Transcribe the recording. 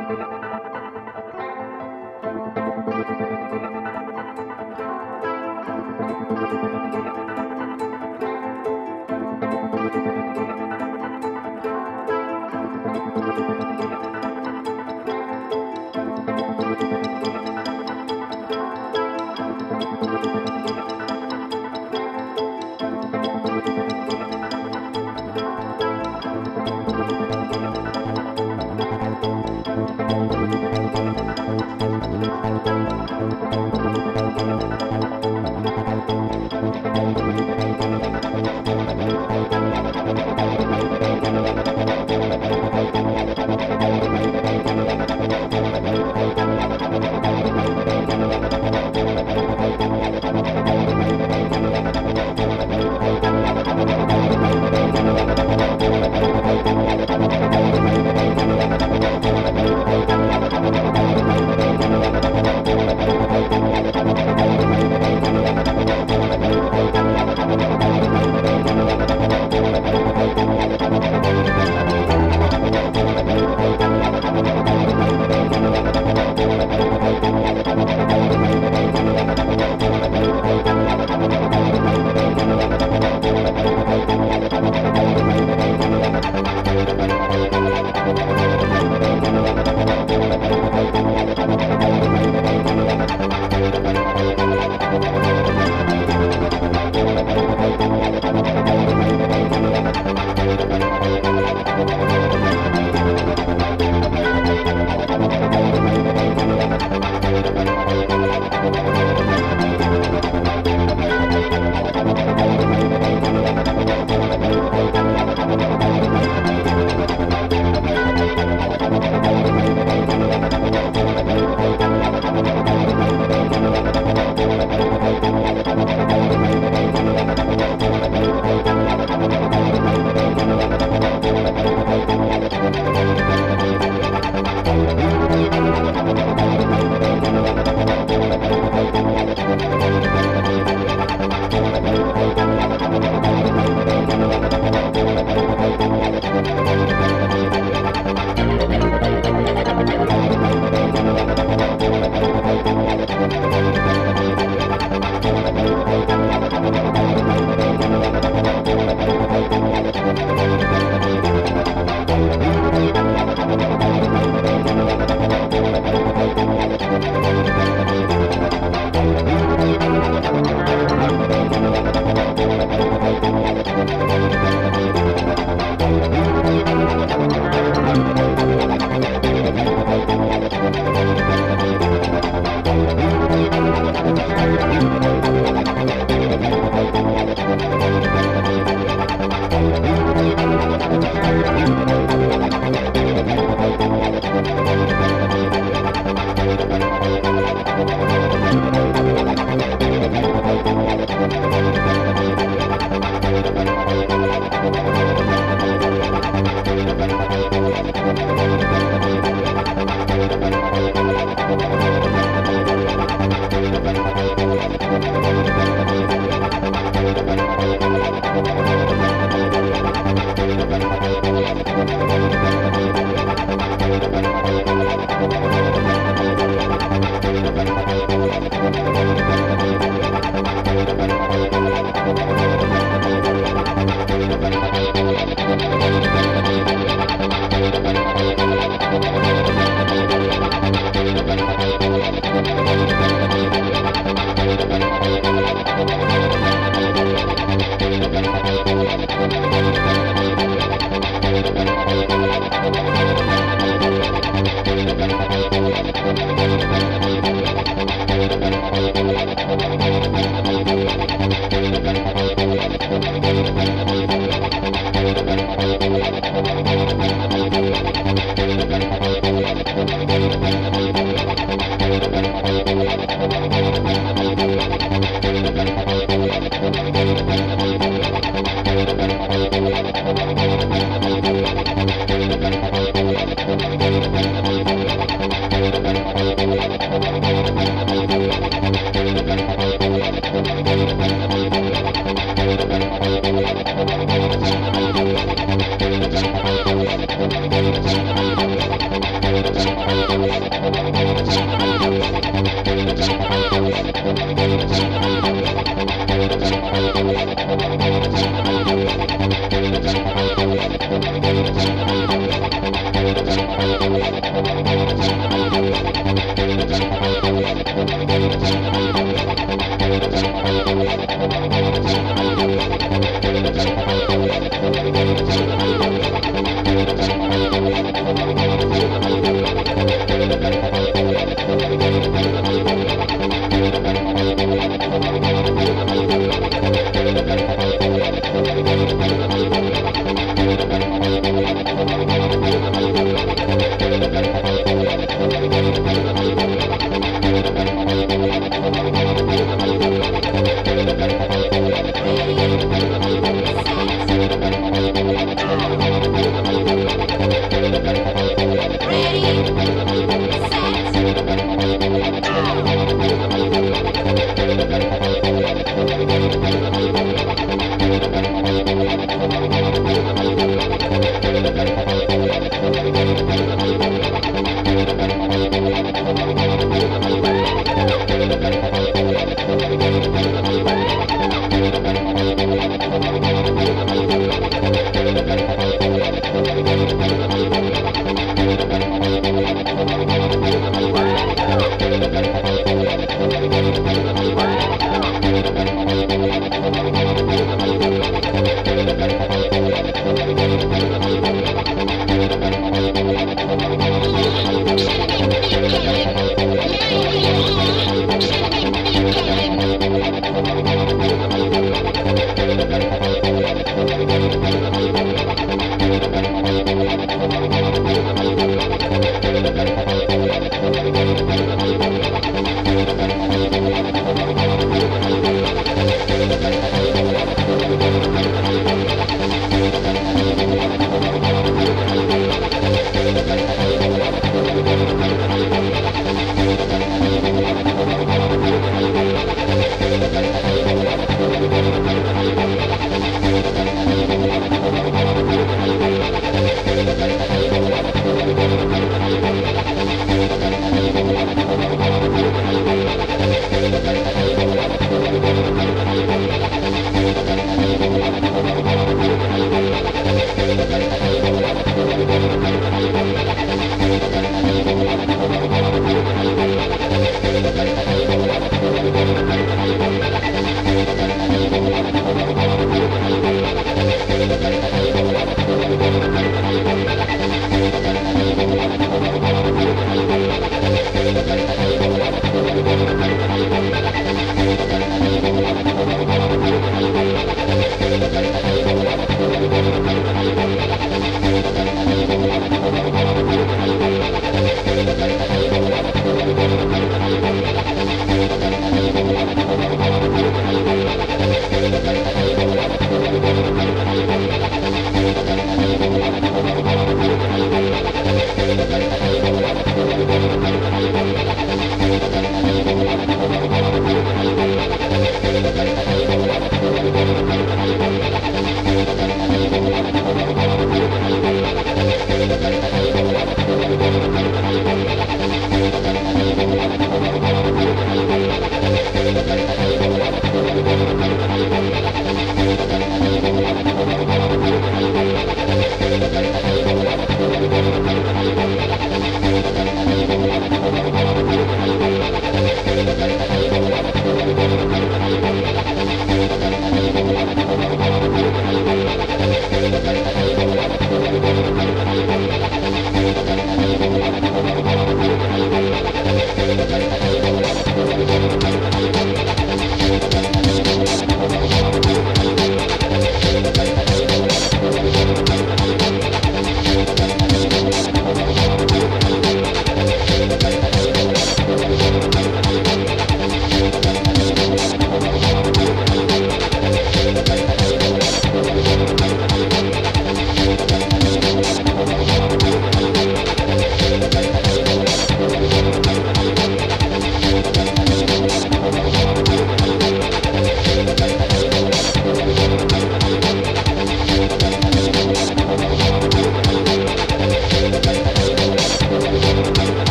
Thank you. Thank you.「「Gracias.